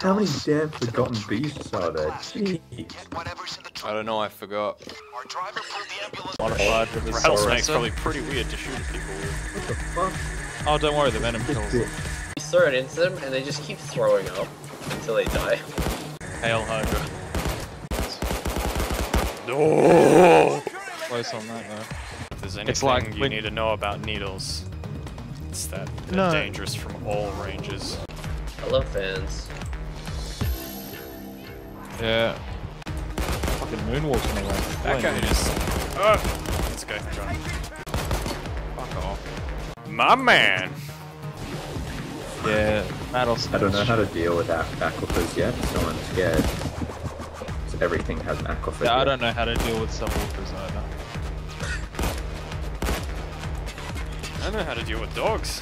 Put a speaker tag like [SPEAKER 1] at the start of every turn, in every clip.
[SPEAKER 1] How many damn forgotten beasts are there? Jeez.
[SPEAKER 2] I don't know, I forgot.
[SPEAKER 3] Our Modified with the
[SPEAKER 2] Rattlesnake's
[SPEAKER 3] suppressor.
[SPEAKER 2] probably pretty weird to shoot at people with.
[SPEAKER 1] What the fuck?
[SPEAKER 3] Oh, don't worry, the venom kills them.
[SPEAKER 4] You throw it into them and they just keep throwing up until they die.
[SPEAKER 3] Hail Hydra.
[SPEAKER 2] No!
[SPEAKER 3] Close on that though.
[SPEAKER 2] If there's anything
[SPEAKER 3] It's like
[SPEAKER 2] you
[SPEAKER 3] when-
[SPEAKER 2] need to know about needles, it's that they're
[SPEAKER 3] No.
[SPEAKER 2] dangerous from all ranges.
[SPEAKER 4] I love fans.
[SPEAKER 3] Yeah. Fucking moonwalking away.
[SPEAKER 2] That guy
[SPEAKER 3] Blame
[SPEAKER 2] just. Uh, let's go, John. Fuck off. My man!
[SPEAKER 3] me. Yeah, rattlesnake.
[SPEAKER 1] I don't know how to deal with aqu- aquifers yet, so I'm scared. 'Cause everything has aquifers.
[SPEAKER 3] Yeah, I don't know how to deal with subwoofers either.
[SPEAKER 2] I don't know how to deal with dogs.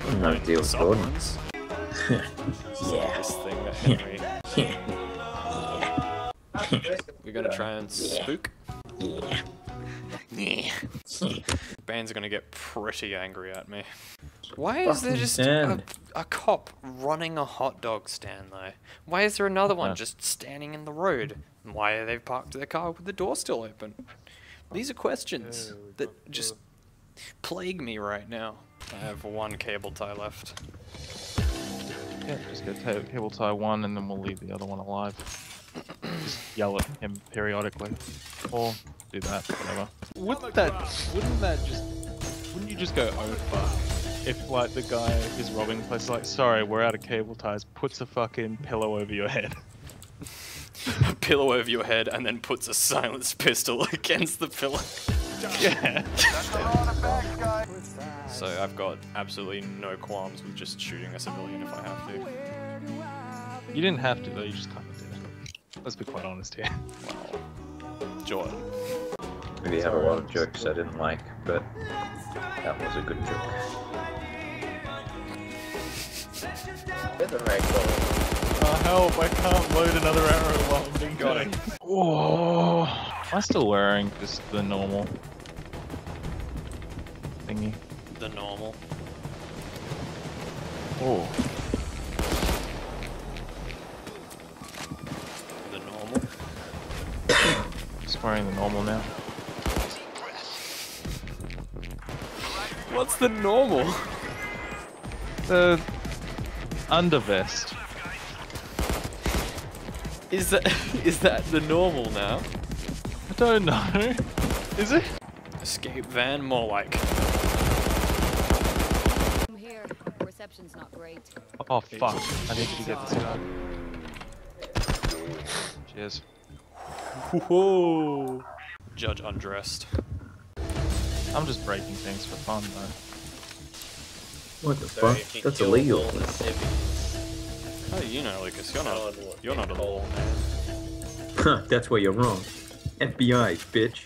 [SPEAKER 1] I don't know how to deal with Jordan.
[SPEAKER 2] Supplements.
[SPEAKER 1] Yeah.
[SPEAKER 2] We're gonna try and spook. Yeah. Bands are gonna get pretty angry at me. Why is there just a, a cop running a hot dog stand though? Why is there another one
[SPEAKER 3] uh-huh.
[SPEAKER 2] just standing in the road? And why are they parked their car with the door still open? These are questions that just plague me right now. I have one cable tie left.
[SPEAKER 3] Yeah, just go ta- cable tie one and then we'll leave the other one alive. Just yell at him periodically. Or do that, whatever. Wouldn't that, wouldn't that just, wouldn't you just go, over? If like the guy is robbing the place, like, sorry, we're out of cable ties, puts a fucking pillow over your head.
[SPEAKER 2] a pillow over your head and then puts a silenced pistol against the pillow.
[SPEAKER 3] yeah.
[SPEAKER 2] So I've got absolutely no qualms with just shooting a civilian if I have to.
[SPEAKER 3] You didn't have to though, you just kind of did. Let's be quite honest here.
[SPEAKER 2] Well, Jordan.
[SPEAKER 1] Maybe have a lot of jokes I didn't like, but that was a good joke.
[SPEAKER 4] Get the right.
[SPEAKER 3] Oh help, I can't load another arrow while I'm being
[SPEAKER 2] Got it.
[SPEAKER 3] Oh, I'm still wearing just the normal thingy.
[SPEAKER 2] The normal.
[SPEAKER 3] Oh,
[SPEAKER 2] The normal.
[SPEAKER 3] just wearing the normal now.
[SPEAKER 2] What's the normal?
[SPEAKER 3] The undervest.
[SPEAKER 2] Is that is that the normal now?
[SPEAKER 3] I don't know. Is it?
[SPEAKER 2] Escape van, more like.
[SPEAKER 5] I'm here. Reception's not great.
[SPEAKER 3] Oh fuck! I need to get this guy. Cheers.
[SPEAKER 2] Whoa. Judge undressed.
[SPEAKER 3] I'm just breaking things for fun though.
[SPEAKER 1] What the
[SPEAKER 4] Sorry
[SPEAKER 1] fuck? That's illegal.
[SPEAKER 4] all.
[SPEAKER 2] How do you know, Lucas? You're not.
[SPEAKER 4] God, what
[SPEAKER 2] You're not a
[SPEAKER 4] Nicole.
[SPEAKER 2] law man.
[SPEAKER 1] Huh, That's where you're wrong. FBI, bitch.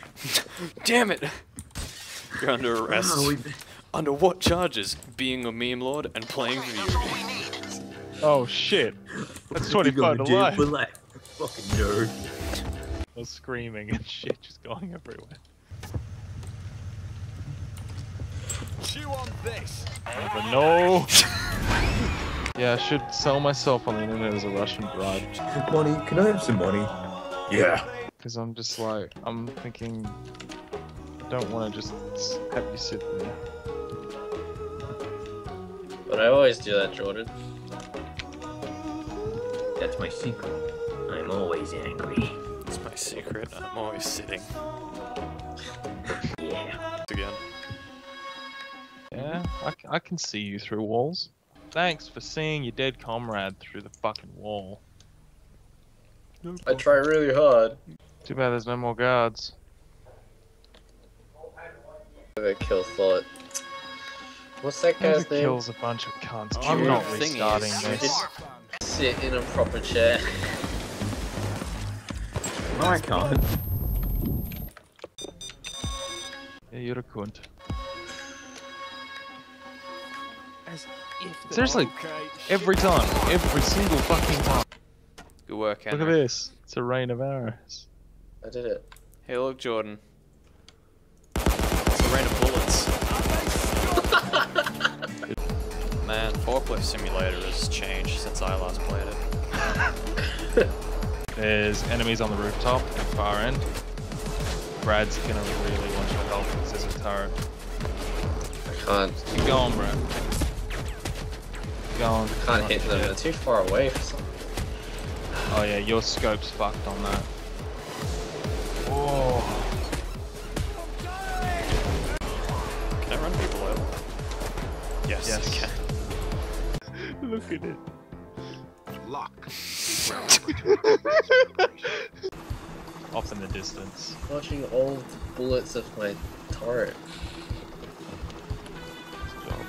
[SPEAKER 2] Damn it! You're under arrest.
[SPEAKER 1] Oh, we-
[SPEAKER 2] Under what charges? Being a meme lord and playing video games.
[SPEAKER 3] Oh shit! That's
[SPEAKER 1] You're
[SPEAKER 3] 25
[SPEAKER 1] going
[SPEAKER 3] to
[SPEAKER 1] for life. Fucking nerd.
[SPEAKER 3] I was screaming and shit just going everywhere. Chew on this. Oh, but no! yeah, I should sell myself on the internet as a Russian bride.
[SPEAKER 1] Money? Can I have some money? Yeah.
[SPEAKER 3] Because I'm just like, I'm thinking, I don't want to just have you sit there.
[SPEAKER 4] But I always do that, Jordan.
[SPEAKER 1] That's my secret. I'm always angry.
[SPEAKER 2] It's my secret. I'm always sitting.
[SPEAKER 1] Yeah.
[SPEAKER 2] Again.
[SPEAKER 3] Yeah, I, c- I can see you through walls. Thanks for seeing your dead comrade through the fucking wall.
[SPEAKER 4] I try really hard.
[SPEAKER 3] Too bad there's no more guards.
[SPEAKER 4] A kill thought. What's that
[SPEAKER 3] Whoever
[SPEAKER 4] guy's name?
[SPEAKER 3] kills a bunch of cunts.
[SPEAKER 2] Oh,
[SPEAKER 3] I'm not restarting
[SPEAKER 2] is-
[SPEAKER 3] this.
[SPEAKER 4] Sit in a proper chair.
[SPEAKER 1] No, I can't.
[SPEAKER 3] Yeah, you're a cunt. Seriously, every time, every single fucking time.
[SPEAKER 2] Good work,
[SPEAKER 3] Look at this. It's a rain of arrows.
[SPEAKER 4] I did it.
[SPEAKER 2] Hey, look, Jordan. It's a rain of bullets. Man, Forklift Simulator has changed since I last played it.
[SPEAKER 3] There's enemies on the rooftop at the far end. Brad's gonna really want your help because there's a turret.
[SPEAKER 4] I can't,
[SPEAKER 3] Keep going, Brad. Keep going.
[SPEAKER 4] can't hit them. They're too far away for some.
[SPEAKER 3] Oh yeah, your scope's fucked on that. Oh.
[SPEAKER 2] Can I run people over? Yes.
[SPEAKER 3] Yes.
[SPEAKER 2] I can.
[SPEAKER 3] Look at it. Off in the distance.
[SPEAKER 4] Watching all the bullets of my turret.
[SPEAKER 3] Good job.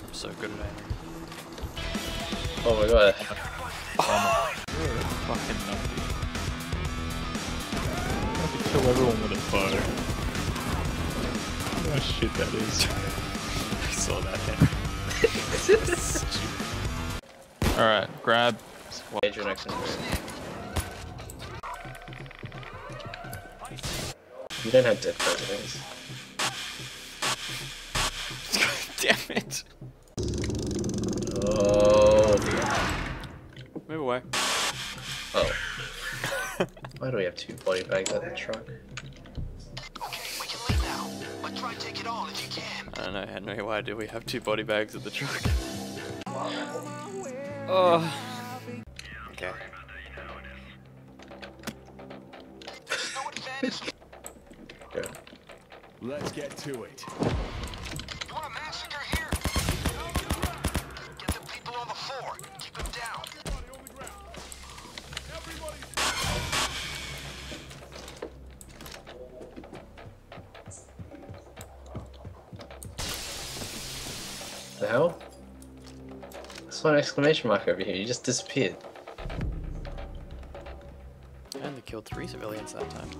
[SPEAKER 2] I'm so good at aiming.
[SPEAKER 4] Oh my god.
[SPEAKER 3] Fucking numpty. I could kill everyone with a bow. Oh shit, that is.
[SPEAKER 2] I saw that hit.
[SPEAKER 3] Alright, grab. What?
[SPEAKER 4] Major next move. You don't have dead presidents.
[SPEAKER 2] Damn it.
[SPEAKER 4] Oh.
[SPEAKER 2] Move away.
[SPEAKER 4] Oh. Why do we have two body bags at the truck?
[SPEAKER 2] I don't know, Henry. Why do we have two body bags at the truck? Oh. Okay.
[SPEAKER 4] Go.
[SPEAKER 6] Let's get to it.
[SPEAKER 4] Hell? I saw an exclamation mark over here. You just disappeared.
[SPEAKER 2] I only killed three civilians that time.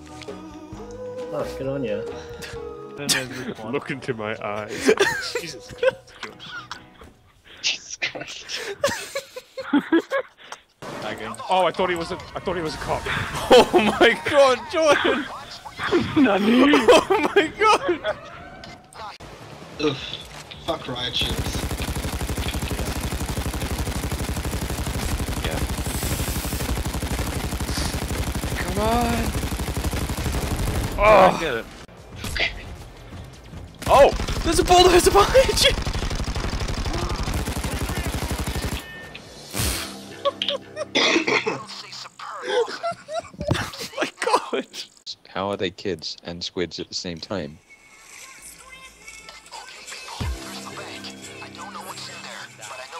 [SPEAKER 4] Oh, good on you.
[SPEAKER 3] Then there's this one.
[SPEAKER 6] Look into my eyes. Jesus Christ.
[SPEAKER 3] Tagging.
[SPEAKER 6] Oh, I thought he was a. I thought he was a cop.
[SPEAKER 2] Oh my god, Jordan! oh my god!
[SPEAKER 7] Ugh. Fuck riot ships.
[SPEAKER 2] Come on!
[SPEAKER 3] Oh, get it.
[SPEAKER 2] Oh! There's a bulldozer behind you!
[SPEAKER 8] Say.
[SPEAKER 2] Oh my god!
[SPEAKER 9] How are they kids and squids at the same time?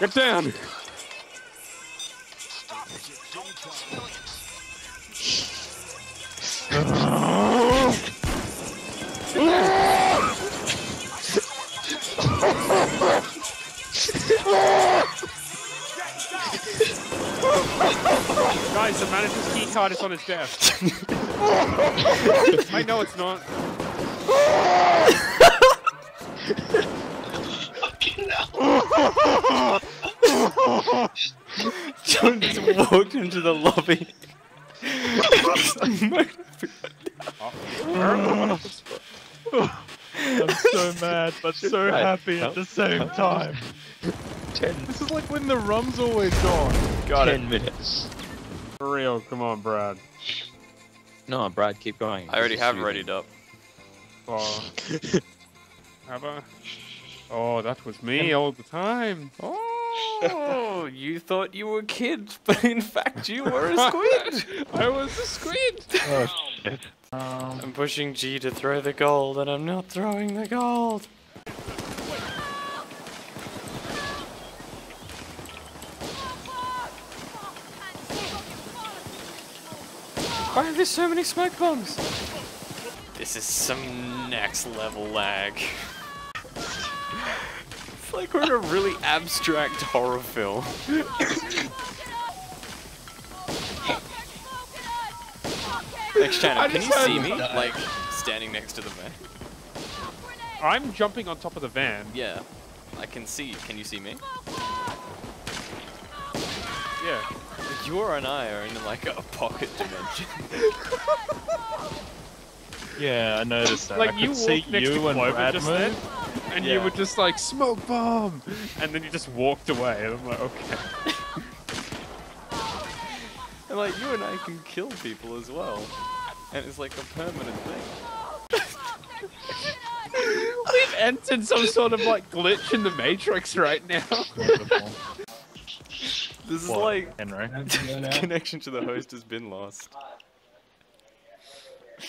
[SPEAKER 8] Okay, people.
[SPEAKER 6] Guys, the manager's key card is on his desk. I know it's not.
[SPEAKER 2] John just walked into the lobby.
[SPEAKER 3] I'm so mad, but so happy at the same time.
[SPEAKER 9] Ten,
[SPEAKER 3] This is like when the rum's always gone.
[SPEAKER 2] Got
[SPEAKER 9] ten minutes.
[SPEAKER 6] For real, come on, Brad.
[SPEAKER 9] No, Brad, keep going.
[SPEAKER 2] I already have
[SPEAKER 9] soothing.
[SPEAKER 2] readied up.
[SPEAKER 6] Oh. Have I? Oh, that was me all the time.
[SPEAKER 2] Oh, you thought you were kids, but in fact you were a squid.
[SPEAKER 6] I was a squid.
[SPEAKER 3] Oh shit. Um,
[SPEAKER 2] I'm pushing G to throw the gold, and I'm not throwing the gold. Why are there so many smoke bombs? This is some next level lag. It's like we're in a really abstract horror film. Next channel, can you see
[SPEAKER 6] heard-
[SPEAKER 2] me? Like, standing next to the van?
[SPEAKER 6] I'm jumping on top of the van.
[SPEAKER 2] Yeah, I can see you. Can you see me?
[SPEAKER 6] Yeah.
[SPEAKER 2] You and I are in like a pocket dimension.
[SPEAKER 3] yeah, I noticed that.
[SPEAKER 6] Like
[SPEAKER 3] I
[SPEAKER 6] you
[SPEAKER 3] could see you and
[SPEAKER 6] Clover
[SPEAKER 3] Brad
[SPEAKER 6] just
[SPEAKER 3] move.
[SPEAKER 6] then. and you
[SPEAKER 2] Yeah.
[SPEAKER 6] were just like smoke bomb, and then you just walked away, and I'm like, okay.
[SPEAKER 2] And like you and I can kill people as well, and it's like a permanent thing.
[SPEAKER 6] We've entered some sort of like glitch in the Matrix right now.
[SPEAKER 2] This is
[SPEAKER 3] What,
[SPEAKER 2] like
[SPEAKER 3] Henry.
[SPEAKER 2] connection to the host has been lost.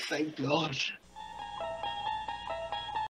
[SPEAKER 7] Thank God.